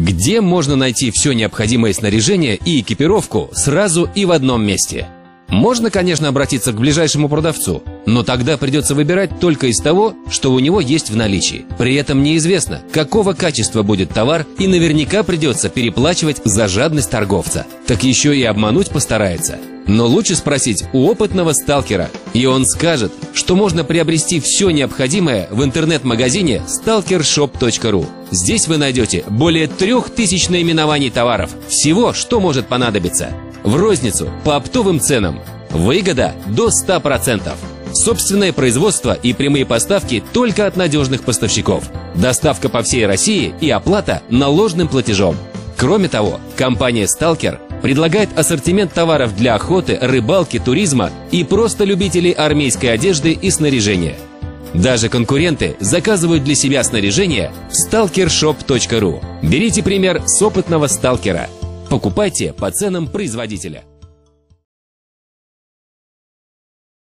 Где можно найти все необходимое снаряжение и экипировку сразу и в одном месте? Можно, конечно, обратиться к ближайшему продавцу, но тогда придется выбирать только из того, что у него есть в наличии. При этом неизвестно, какого качества будет товар, и наверняка придется переплачивать за жадность торговца. Так еще и обмануть постарается. Но лучше спросить у опытного сталкера, и он скажет, что можно приобрести все необходимое в интернет-магазине stalkershop.ru. Здесь вы найдете более трех тысяч наименований товаров, всего, что может понадобиться. В розницу по оптовым ценам. Выгода до 100%. Собственное производство и прямые поставки только от надежных поставщиков. Доставка по всей России и оплата наложенным платежом. Кроме того, компания «Сталкер» предлагает ассортимент товаров для охоты, рыбалки, туризма и просто любителей армейской одежды и снаряжения. Даже конкуренты заказывают для себя снаряжение в stalkershop.ru. Берите пример с опытного сталкера – Покупайте по ценам производителя.